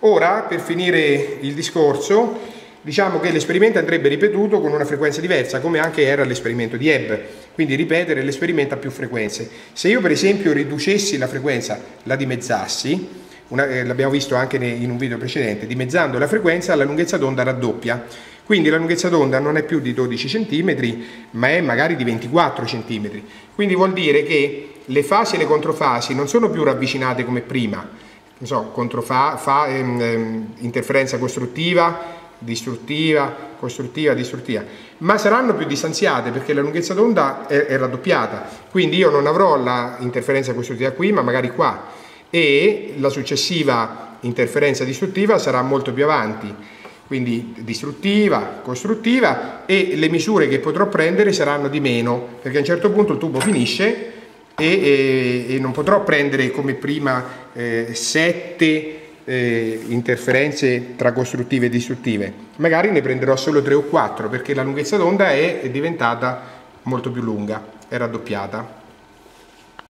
Ora, per finire il discorso, diciamo che l'esperimento andrebbe ripetuto con una frequenza diversa, come anche era l'esperimento di Ebb, quindi ripetere l'esperimento a più frequenze. Se io per esempio riducessi la frequenza, la dimezzassi, eh, l'abbiamo visto anche in un video precedente, dimezzando la frequenza la lunghezza d'onda raddoppia, quindi la lunghezza d'onda non è più di 12 cm, ma è magari di 24 cm. Quindi vuol dire che le fasi e le controfasi non sono più ravvicinate come prima, so, controfa, fa, ehm, ehm, interferenza costruttiva, distruttiva, costruttiva, distruttiva, ma saranno più distanziate perché la lunghezza d'onda è, è raddoppiata, quindi io non avrò l'interferenza costruttiva qui, ma magari qua, e la successiva interferenza distruttiva sarà molto più avanti. Quindi distruttiva, costruttiva e le misure che potrò prendere saranno di meno perché a un certo punto il tubo finisce e, e, non potrò prendere come prima eh, sette eh, interferenze tra costruttive e distruttive. Magari ne prenderò solo tre o quattro perché la lunghezza d'onda è diventata molto più lunga, è raddoppiata